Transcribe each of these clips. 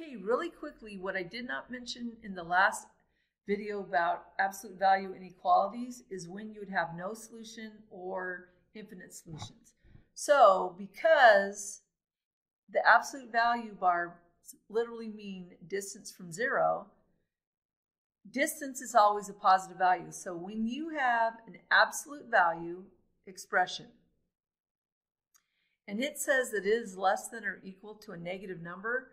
Okay, really quickly, what I did not mention in the last video about absolute value inequalities is when you would have no solution or infinite solutions. So because the absolute value bar literally mean distance from zero, distance is always a positive value. So when you have an absolute value expression and it says that it is less than or equal to a negative number,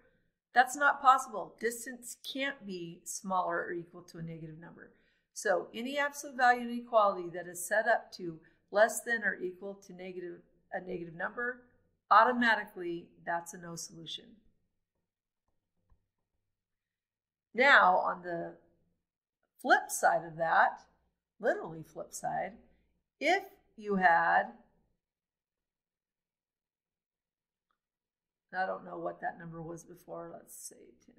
that's not possible. Distance can't be smaller or equal to a negative number. So any absolute value inequality that is set up to less than or equal to negative a negative number, automatically that's a no solution. Now, on the flip side of that, literally flip side, if you had, I don't know what that number was before, let's say 10,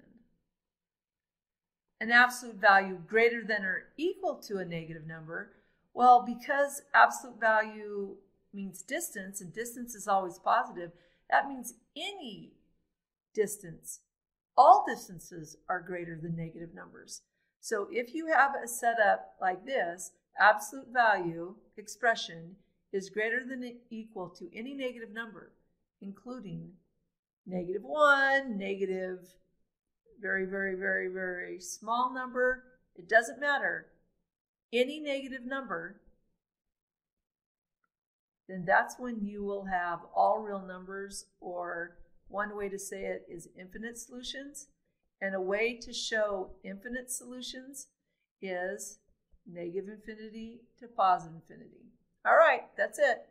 an absolute value greater than or equal to a negative number, well, because absolute value means distance and distance is always positive, that means any distance all distances are greater than negative numbers. So if you have a setup like this, absolute value expression is greater than equal to any negative number, including negative 1, negative, very, very, very, very small number. It doesn't matter. Any negative number, then that's when you will have all real numbers or one way to say it is infinite solutions. And a way to show infinite solutions is negative infinity to positive infinity. All right, that's it.